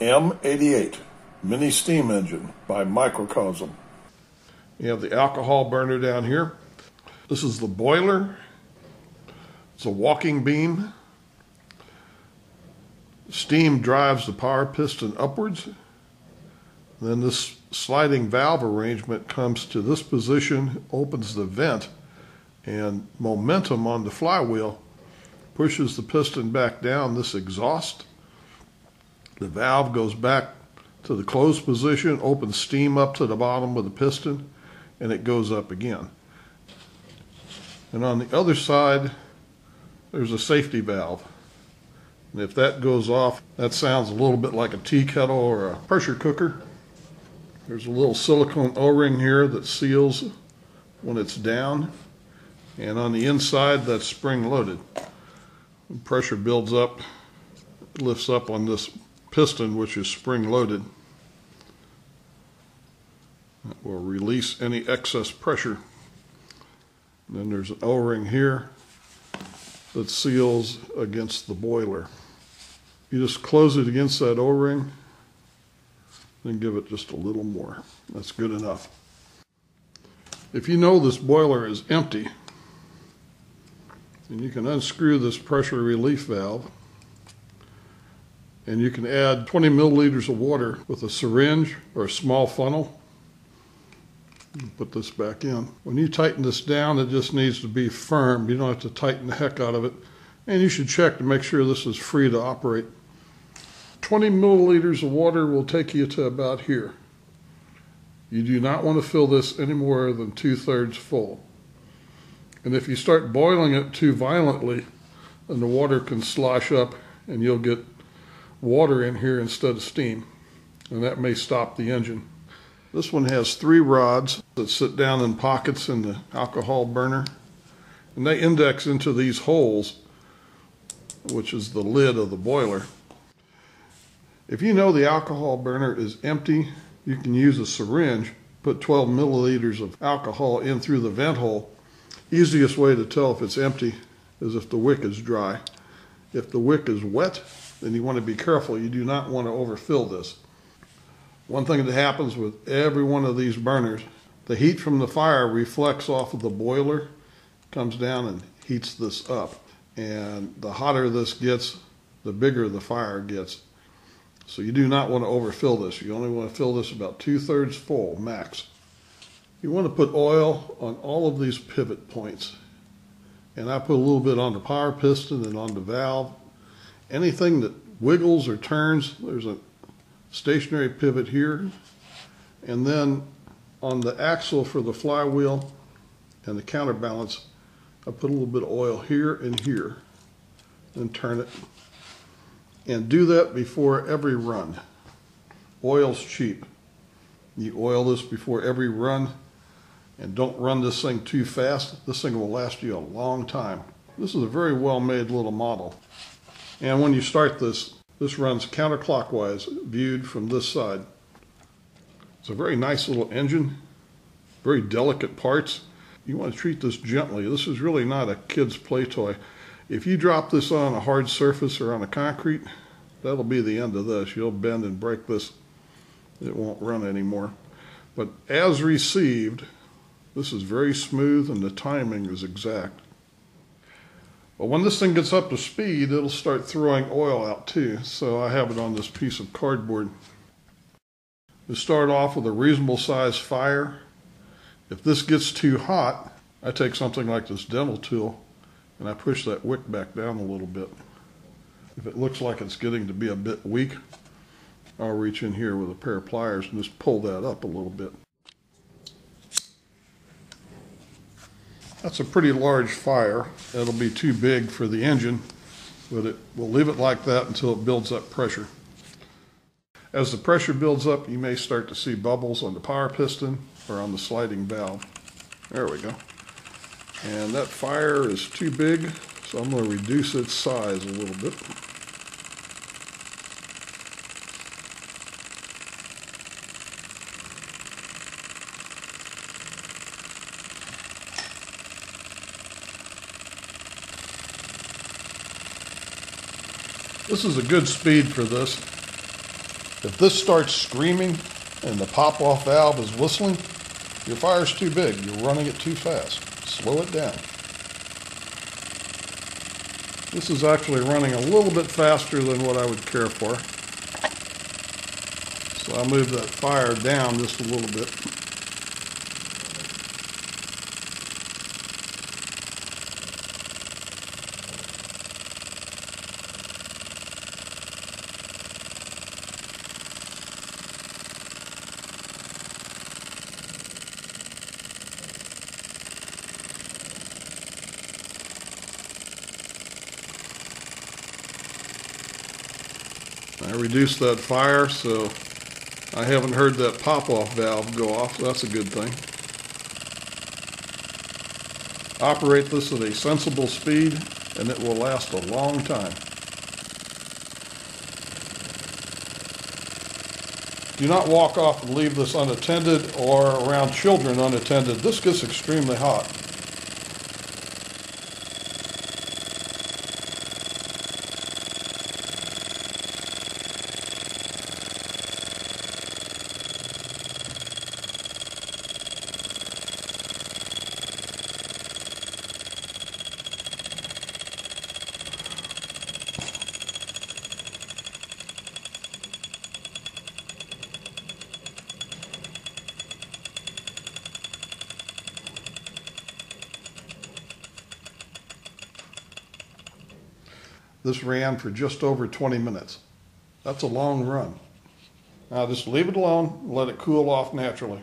M88 Mini Steam Engine by Microcosm. You have the alcohol burner down here. This is the boiler. It's a walking beam. Steam drives the power piston upwards. Then this sliding valve arrangement comes to this position, opens the vent, and momentum on the flywheel pushes the piston back down this exhaust. The valve goes back to the closed position, opens steam up to the bottom of the piston, and it goes up again. And on the other side, there's a safety valve. And if that goes off, that sounds a little bit like a tea kettle or a pressure cooker. There's a little silicone O-ring here that seals when it's down. And on the inside, that's spring loaded pressure builds up, lifts up on this piston, which is spring loaded. That will release any excess pressure. And then there's an O-ring here that seals against the boiler. You just close it against that O-ring, then give it just a little more. That's good enough. If you know this boiler is empty, and you can unscrew this pressure relief valve and you can add 20 milliliters of water with a syringe or a small funnel. Put this back in. When you tighten this down, it just needs to be firm. You don't have to tighten the heck out of it. And you should check to make sure this is free to operate. 20 milliliters of water will take you to about here. You do not want to fill this any more than two thirds full. And if you start boiling it too violently, then the water can slosh up and you'll get water in here instead of steam. And that may stop the engine. This one has three rods that sit down in pockets in the alcohol burner. And they index into these holes, which is the lid of the boiler. If you know the alcohol burner is empty, you can use a syringe, put 12 milliliters of alcohol in through the vent hole, Easiest way to tell if it's empty is if the wick is dry. If the wick is wet, then you want to be careful. You do not want to overfill this. One thing that happens with every one of these burners, the heat from the fire reflects off of the boiler, comes down and heats this up. And the hotter this gets, the bigger the fire gets. So you do not want to overfill this. You only want to fill this about two thirds full max. You want to put oil on all of these pivot points. And I put a little bit on the power piston and on the valve. Anything that wiggles or turns, there's a stationary pivot here. And then on the axle for the flywheel and the counterbalance, I put a little bit of oil here and here and turn it. And do that before every run. Oil's cheap. You oil this before every run and don't run this thing too fast. This thing will last you a long time. This is a very well made little model. And when you start this, this runs counterclockwise, viewed from this side. It's a very nice little engine, very delicate parts. You want to treat this gently. This is really not a kid's play toy. If you drop this on a hard surface or on a concrete, that'll be the end of this. You'll bend and break this. It won't run anymore. But as received, this is very smooth and the timing is exact. But when this thing gets up to speed, it'll start throwing oil out too. So I have it on this piece of cardboard. We start off with a reasonable size fire. If this gets too hot, I take something like this dental tool and I push that wick back down a little bit. If it looks like it's getting to be a bit weak, I'll reach in here with a pair of pliers and just pull that up a little bit. That's a pretty large fire. It'll be too big for the engine, but it, we'll leave it like that until it builds up pressure. As the pressure builds up, you may start to see bubbles on the power piston or on the sliding valve. There we go. And that fire is too big, so I'm going to reduce its size a little bit. This is a good speed for this. If this starts screaming and the pop-off valve is whistling, your fire's too big. You're running it too fast. Slow it down. This is actually running a little bit faster than what I would care for. So I'll move that fire down just a little bit. I reduced that fire, so I haven't heard that pop-off valve go off. That's a good thing. Operate this at a sensible speed, and it will last a long time. Do not walk off and leave this unattended or around children unattended. This gets extremely hot. This ran for just over 20 minutes. That's a long run. Now just leave it alone, let it cool off naturally.